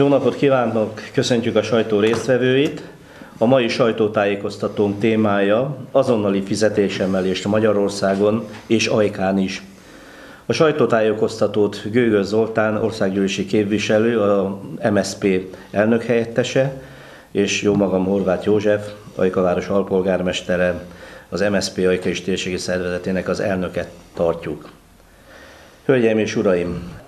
Jó napot kívánok, köszöntjük a sajtó résztvevőit. A mai sajtótájékoztatónk témája azonnali fizetésemelést Magyarországon és Ajkán is. A sajtótájékoztatót Gőgöz Zoltán, országgyűlési képviselő, a MSP elnök helyettese, és jó magam Horváth József, Ajkaváros alpolgármestere, az MSP Ajka és térségi szervezetének az elnöket tartjuk. Hölgyeim és uraim,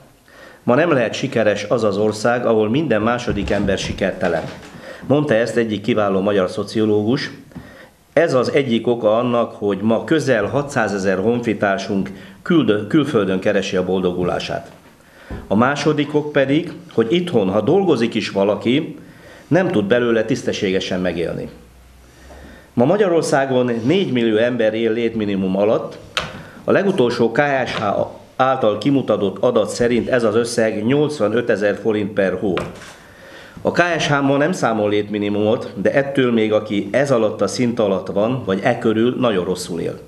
Ma nem lehet sikeres az az ország, ahol minden második ember sikertelen. Mondta ezt egyik kiváló magyar szociológus. Ez az egyik oka annak, hogy ma közel 600 ezer honfitársunk küld, külföldön keresi a boldogulását. A második ok pedig, hogy itthon, ha dolgozik is valaki, nem tud belőle tisztességesen megélni. Ma Magyarországon 4 millió ember él létminimum alatt, a legutolsó KSH által kimutatott adat szerint ez az összeg 85 ezer forint per hó. A KSH ma nem számol létminimumot, de ettől még aki ez alatt a szint alatt van, vagy e körül, nagyon rosszul él.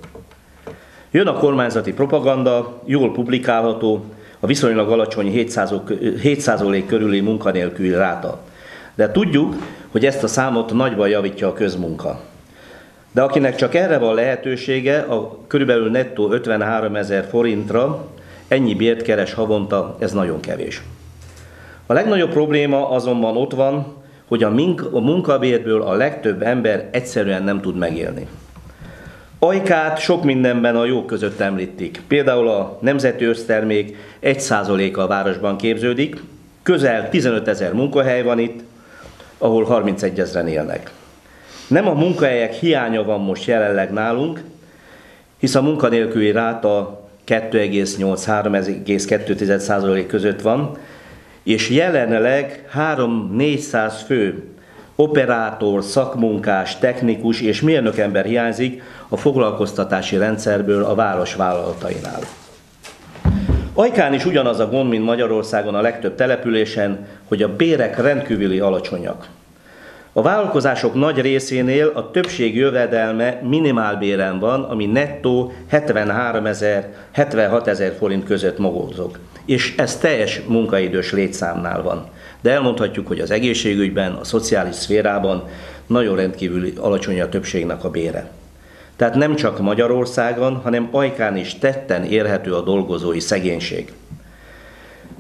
Jön a kormányzati propaganda, jól publikálható, a viszonylag alacsony 7% körüli munkanélküli ráta. De tudjuk, hogy ezt a számot nagyban javítja a közmunka. De akinek csak erre van lehetősége, a körülbelül nettó 53 ezer forintra ennyi bért keres havonta, ez nagyon kevés. A legnagyobb probléma azonban ott van, hogy a, mink- a munkabérből a legtöbb ember egyszerűen nem tud megélni. Ajkát sok mindenben a jók között említik. Például a nemzeti össztermék 1%-a a városban képződik, közel 15 ezer munkahely van itt, ahol 31 ezeren élnek. Nem a munkahelyek hiánya van most jelenleg nálunk, hisz a munkanélküli ráta 2,8-3,2% között van, és jelenleg 3-400 fő operátor, szakmunkás, technikus és mérnökember hiányzik a foglalkoztatási rendszerből a város vállalatainál. Ajkán is ugyanaz a gond, mint Magyarországon a legtöbb településen, hogy a bérek rendkívüli alacsonyak. A vállalkozások nagy részénél a többség jövedelme minimálbéren van, ami nettó 73 ezer, 76 ezer forint között mogózok. És ez teljes munkaidős létszámnál van. De elmondhatjuk, hogy az egészségügyben, a szociális szférában nagyon rendkívül alacsony a többségnek a bére. Tehát nem csak Magyarországon, hanem Ajkán is tetten érhető a dolgozói szegénység.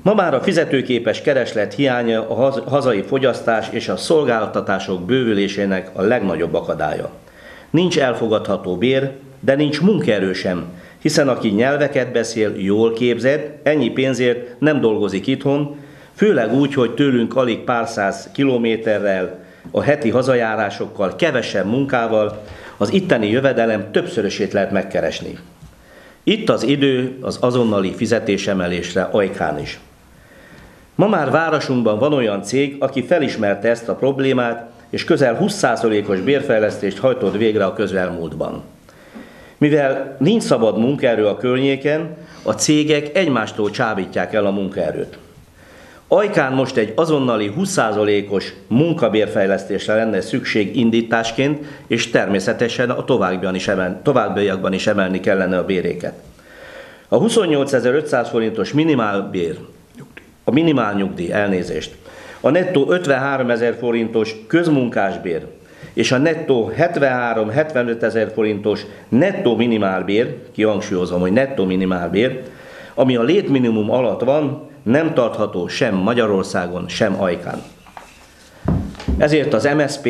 Ma már a fizetőképes kereslet hiánya a hazai fogyasztás és a szolgáltatások bővülésének a legnagyobb akadálya. Nincs elfogadható bér, de nincs munkaerő sem, hiszen aki nyelveket beszél, jól képzett, ennyi pénzért nem dolgozik itthon, főleg úgy, hogy tőlünk alig pár száz kilométerrel, a heti hazajárásokkal, kevesebb munkával, az itteni jövedelem többszörösét lehet megkeresni. Itt az idő az azonnali fizetésemelésre Ajkán is. Ma már városunkban van olyan cég, aki felismerte ezt a problémát, és közel 20%-os bérfejlesztést hajtott végre a közelmúltban. Mivel nincs szabad munkaerő a környéken, a cégek egymástól csábítják el a munkaerőt. Ajkán most egy azonnali 20%-os munkabérfejlesztésre lenne szükség indításként, és természetesen a továbbiakban is, emel, továbbiakban is emelni kellene a béréket. A 28.500 forintos minimálbér a minimál nyugdíj, elnézést, a nettó 53 ezer forintos közmunkásbér és a nettó 73-75 ezer forintos nettó minimálbér, kihangsúlyozom, hogy nettó minimálbér, ami a létminimum alatt van, nem tartható sem Magyarországon, sem Ajkán. Ezért az MSP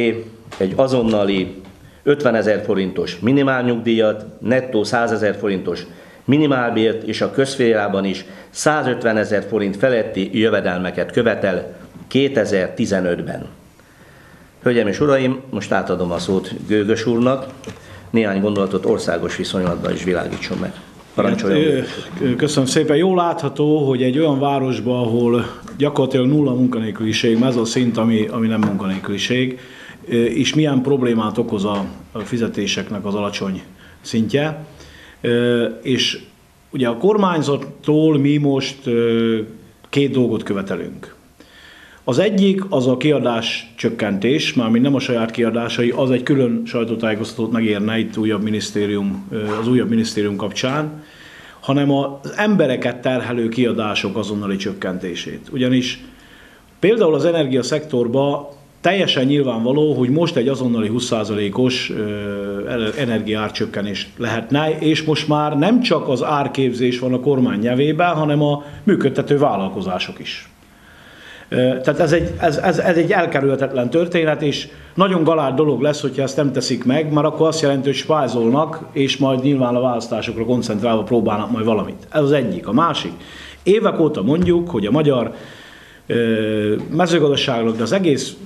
egy azonnali 50 ezer forintos minimálnyugdíjat, nettó 100 ezer forintos minimálbért és a közférában is 150 ezer forint feletti jövedelmeket követel 2015-ben. Hölgyeim és uraim, most átadom a szót Gőgös úrnak, néhány gondolatot országos viszonylatban is világítson meg. Parancsoljon. Köszönöm szépen. Jól látható, hogy egy olyan városban, ahol gyakorlatilag nulla munkanélküliség, ez a szint, ami, ami nem munkanélküliség, és milyen problémát okoz a fizetéseknek az alacsony szintje. És ugye a kormányzattól mi most két dolgot követelünk. Az egyik az a kiadás csökkentés, mármint nem a saját kiadásai, az egy külön sajtótájékoztatót megérne itt újabb minisztérium, az újabb minisztérium kapcsán, hanem az embereket terhelő kiadások azonnali csökkentését. Ugyanis például az energiaszektorban teljesen nyilvánvaló, hogy most egy azonnali 20%-os energiárcsökkenés lehetne, és most már nem csak az árképzés van a kormány nyelvében, hanem a működtető vállalkozások is. Tehát ez egy, ez, ez, ez egy elkerülhetetlen történet, és nagyon galád dolog lesz, hogyha ezt nem teszik meg, mert akkor azt jelenti, hogy spájzolnak, és majd nyilván a választásokra koncentrálva próbálnak majd valamit. Ez az egyik. A másik. Évek óta mondjuk, hogy a magyar mezőgazdaságnak, de az egész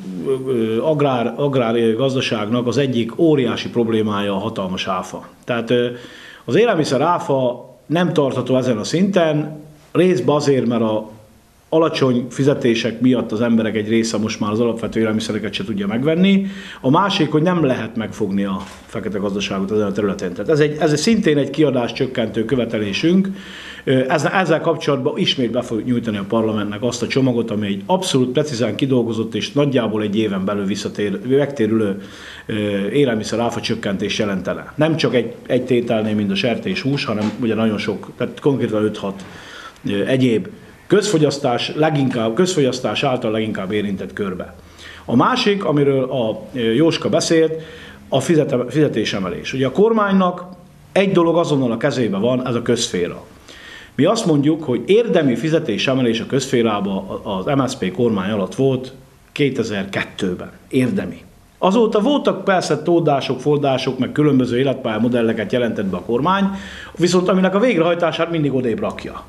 agrár, agrár gazdaságnak az egyik óriási problémája a hatalmas áfa. Tehát az élelmiszer áfa nem tartható ezen a szinten, részben azért, mert a alacsony fizetések miatt az emberek egy része most már az alapvető élelmiszereket se tudja megvenni. A másik, hogy nem lehet megfogni a fekete gazdaságot ezen a területen. Tehát ez, egy, ez egy szintén egy kiadás csökkentő követelésünk. Ezzel, kapcsolatban ismét be fogjuk nyújtani a parlamentnek azt a csomagot, ami egy abszolút precízen kidolgozott és nagyjából egy éven belül visszatér, megtérülő élelmiszer áfa csökkentés jelentene. Nem csak egy, egy tételnél, mint a sertés hús, hanem ugye nagyon sok, tehát konkrétan 5-6 egyéb közfogyasztás, leginkább, közfogyasztás által leginkább érintett körbe. A másik, amiről a Jóska beszélt, a fizetésemelés. Ugye a kormánynak egy dolog azonnal a kezébe van, ez a közféra. Mi azt mondjuk, hogy érdemi fizetésemelés a közférába az MSZP kormány alatt volt 2002-ben. Érdemi. Azóta voltak persze tódások, fordások, meg különböző életpályamodelleket jelentett be a kormány, viszont aminek a végrehajtását mindig odébb rakja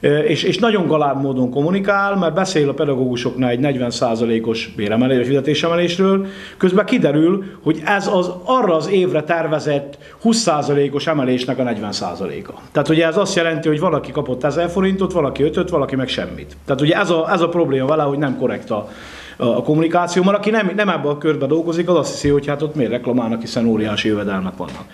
és, és nagyon galább módon kommunikál, mert beszél a pedagógusoknál egy 40%-os béremelés, vagy fizetésemelésről, közben kiderül, hogy ez az arra az évre tervezett 20%-os emelésnek a 40%-a. Tehát ugye ez azt jelenti, hogy valaki kapott 1000 forintot, valaki 5 valaki meg semmit. Tehát ugye ez a, ez a probléma vele, hogy nem korrekt a, a kommunikáció, mert aki nem, nem ebben a körben dolgozik, az azt hiszi, hogy hát ott miért reklamálnak, hiszen óriási jövedelmek vannak.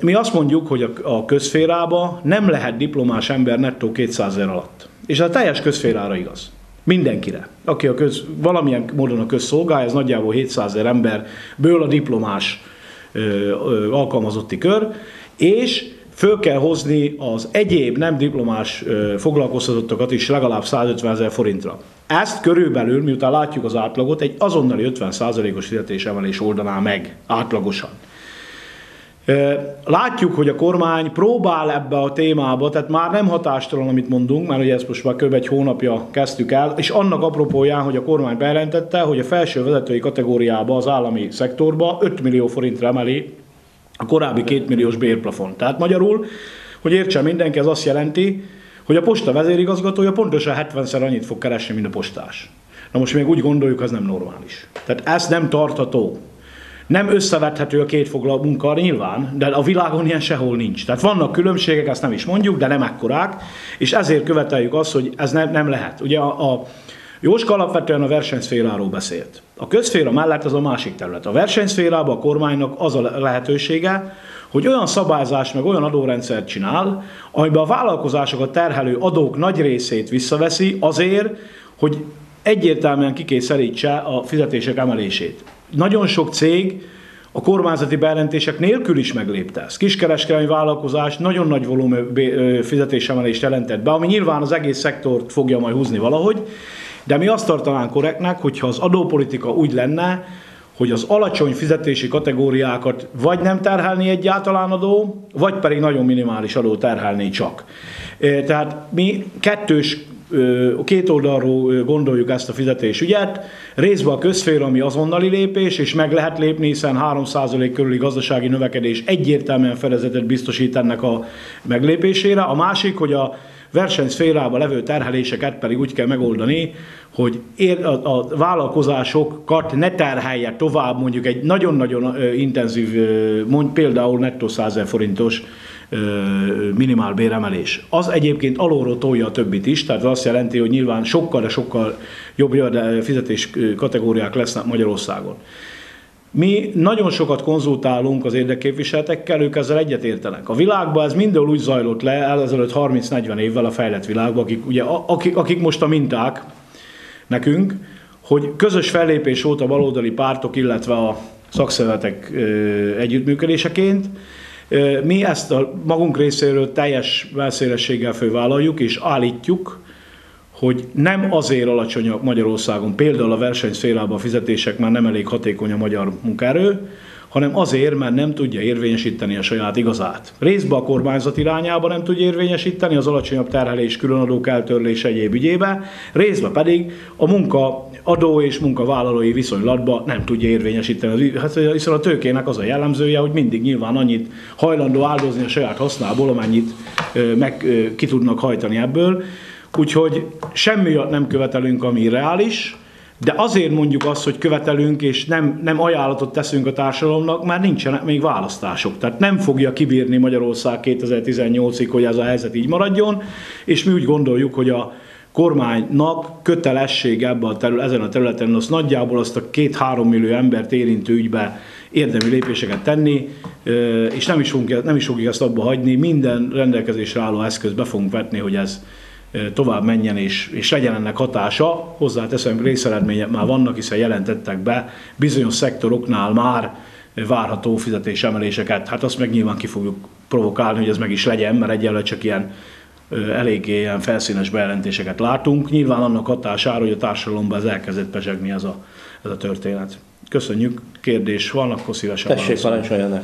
Mi azt mondjuk, hogy a közférába nem lehet diplomás ember nettó 200 ezer alatt. És ez a teljes közférára igaz. Mindenkire. Aki a köz, valamilyen módon a közszolgálja, ez nagyjából 700 ezer emberből a diplomás ö, ö, alkalmazotti kör, és föl kell hozni az egyéb nem diplomás ö, foglalkoztatottakat is legalább 150 ezer forintra. Ezt körülbelül, miután látjuk az átlagot, egy azonnali 50%-os fizetésemelés oldaná meg átlagosan. Látjuk, hogy a kormány próbál ebbe a témába, tehát már nem hatástalan, amit mondunk, mert ugye ezt most már kb. egy hónapja kezdtük el, és annak apropóján, hogy a kormány bejelentette, hogy a felső vezetői kategóriába, az állami szektorba 5 millió forintra emeli a korábbi 2 milliós bérplafon. Tehát magyarul, hogy értsen mindenki, ez azt jelenti, hogy a posta vezérigazgatója pontosan 70-szer annyit fog keresni, mint a postás. Na most még úgy gondoljuk, az nem normális. Tehát ez nem tartható. Nem összevethető a két foglalt munka nyilván, de a világon ilyen sehol nincs. Tehát vannak különbségek, ezt nem is mondjuk, de nem ekkorák, és ezért követeljük azt, hogy ez nem, nem lehet. Ugye a, a Jóska alapvetően a versenyszféráról beszélt. A közszféra mellett az a másik terület. A versenyszférában a kormánynak az a lehetősége, hogy olyan szabályzás meg olyan adórendszert csinál, amiben a vállalkozásokat terhelő adók nagy részét visszaveszi azért, hogy egyértelműen kikényszerítse a fizetések emelését. Nagyon sok cég a kormányzati bejelentések nélkül is meglépte ezt. Kiskereskedelmi vállalkozás nagyon nagy volumen fizetésemelést jelentett be, ami nyilván az egész szektort fogja majd húzni valahogy, de mi azt tartanánk korrektnek, hogyha az adópolitika úgy lenne, hogy az alacsony fizetési kategóriákat vagy nem terhelni egyáltalán adó, vagy pedig nagyon minimális adó terhelni csak. Tehát mi kettős két oldalról gondoljuk ezt a fizetésügyet, részben a közféra, ami azonnali lépés, és meg lehet lépni, hiszen 3% körüli gazdasági növekedés egyértelműen fedezetet biztosít ennek a meglépésére. A másik, hogy a versenyszférába levő terheléseket pedig úgy kell megoldani, hogy a, vállalkozásokat ne terhelje tovább mondjuk egy nagyon-nagyon intenzív, mondjuk például nettó 100 forintos minimál béremelés. Az egyébként alulról tolja a többit is, tehát azt jelenti, hogy nyilván sokkal, de sokkal jobb fizetés kategóriák lesznek Magyarországon. Mi nagyon sokat konzultálunk az érdekképviseletekkel, ők ezzel egyetértenek. A világban ez mindenhol úgy zajlott le, el ezelőtt 30-40 évvel a fejlett világban, akik, ugye, akik, akik most a minták, nekünk, hogy közös fellépés volt a baloldali pártok, illetve a szakszervezetek együttműködéseként. Mi ezt a magunk részéről teljes felszélességgel fővállaljuk és állítjuk, hogy nem azért alacsonyak Magyarországon, például a versenyszférában a fizetések már nem elég hatékony a magyar munkaerő, hanem azért, mert nem tudja érvényesíteni a saját igazát. Részben a kormányzat irányába nem tudja érvényesíteni az alacsonyabb terhelés különadók eltörlése egyéb ügyébe, részben pedig a munka adó és munkavállalói viszonylatban nem tudja érvényesíteni. Hát, hiszen a tőkének az a jellemzője, hogy mindig nyilván annyit hajlandó áldozni a saját hasznából, amennyit meg ki tudnak hajtani ebből. Úgyhogy semmi nem követelünk, ami reális, de azért mondjuk azt, hogy követelünk, és nem, nem ajánlatot teszünk a társadalomnak, már nincsenek még választások. Tehát nem fogja kibírni Magyarország 2018-ig, hogy ez a helyzet így maradjon, és mi úgy gondoljuk, hogy a kormánynak kötelessége ebben a terület, ezen a területen az nagyjából azt a két-három millió embert érintő ügybe érdemi lépéseket tenni, és nem is, fogunk, nem is fogjuk ezt abba hagyni, minden rendelkezésre álló eszköz be fogunk vetni, hogy ez tovább menjen és, és legyen ennek hatása. Hozzáteszem, részeredmények már vannak, hiszen jelentettek be bizonyos szektoroknál már várható fizetésemeléseket. Hát azt meg nyilván ki fogjuk provokálni, hogy ez meg is legyen, mert egyelőre csak ilyen eléggé ilyen felszínes bejelentéseket látunk. Nyilván annak hatására, hogy a társadalomban ez elkezdett pezsegni ez a, ez a történet. Köszönjük, kérdés van, akkor szívesen Tessék, parancsoljanak.